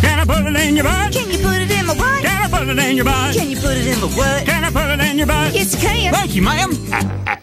Can I put it in your butt? Can you put it in my what? Can I put it in your butt? Can you put it in my what? Can I put it in your butt? Yes, you can. Thank you, ma'am.